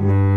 Bye.